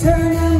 turning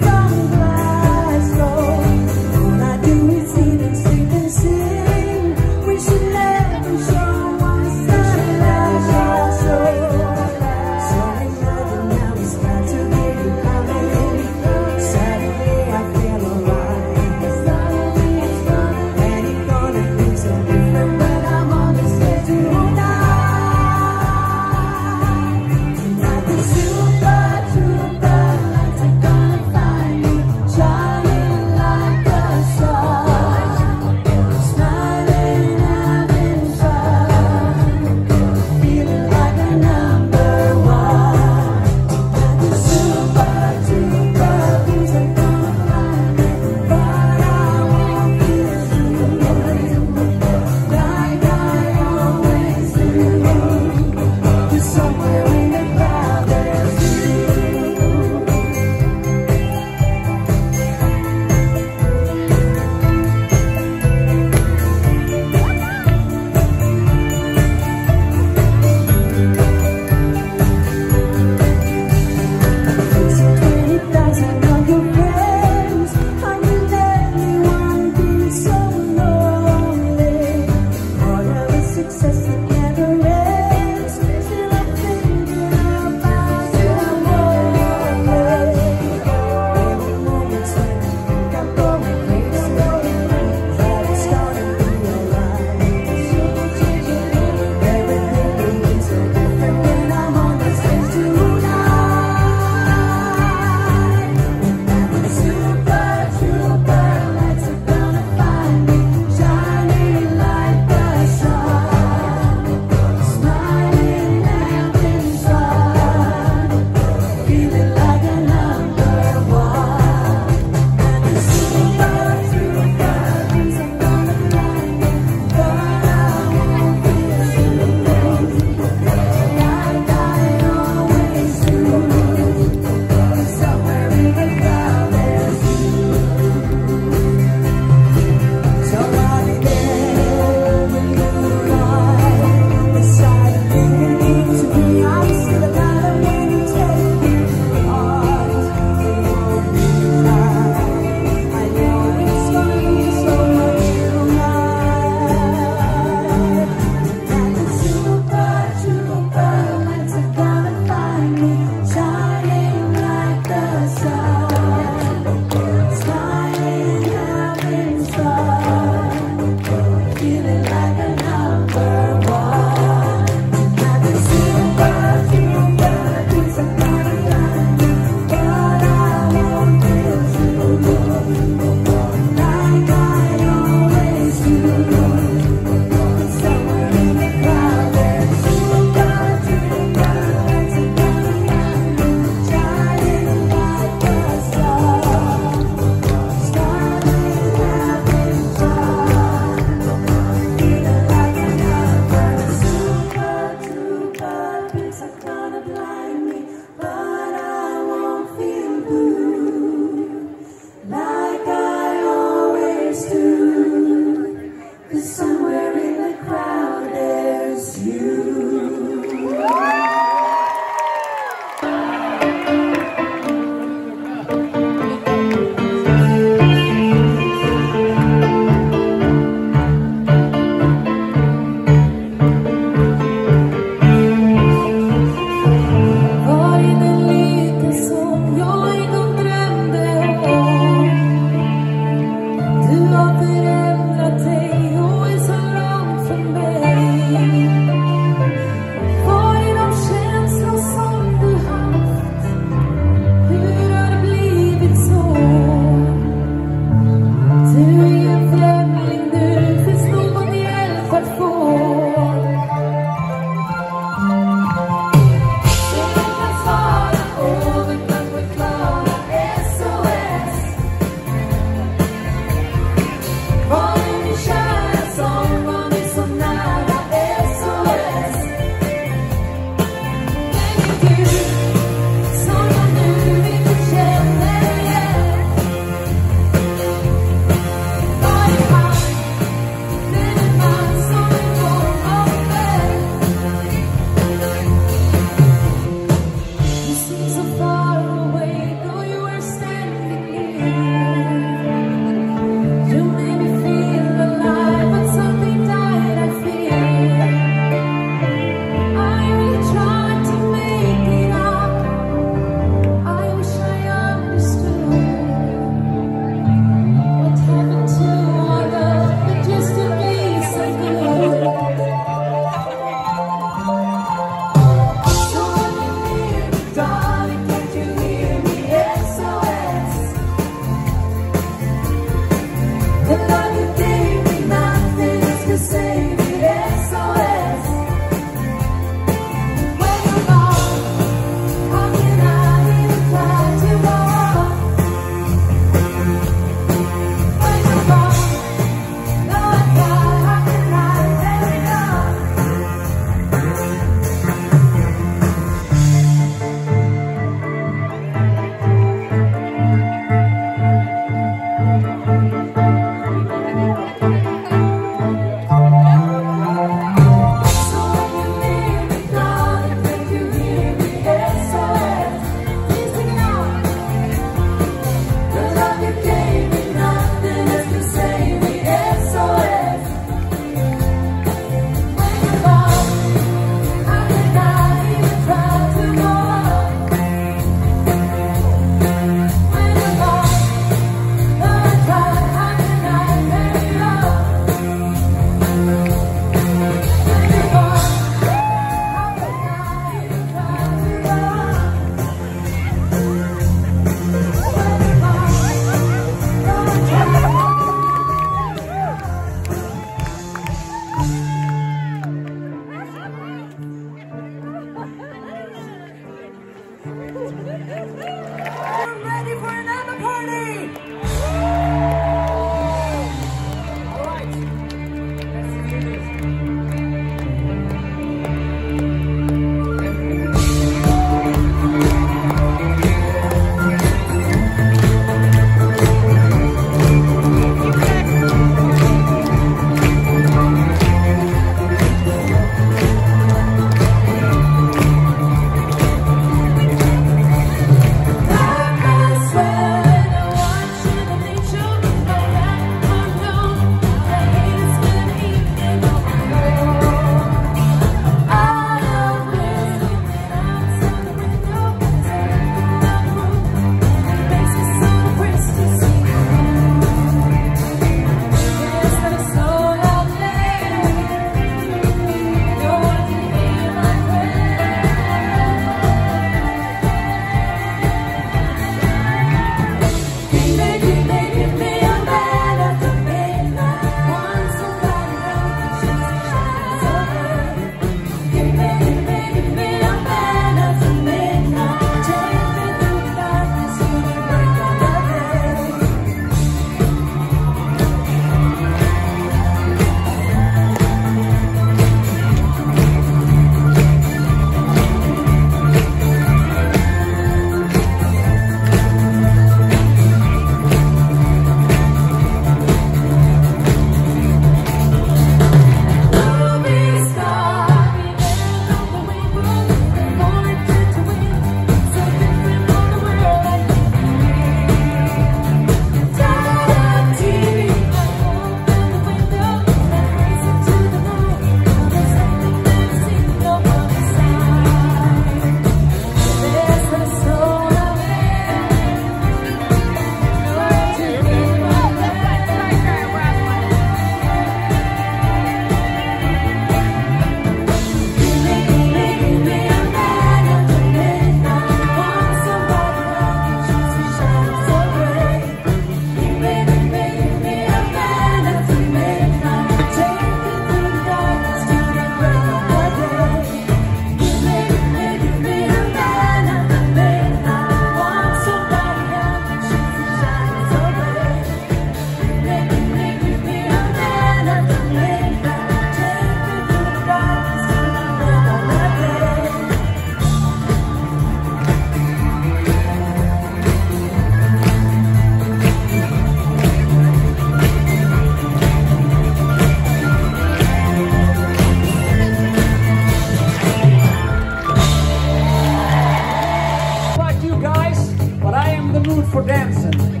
food for dancing.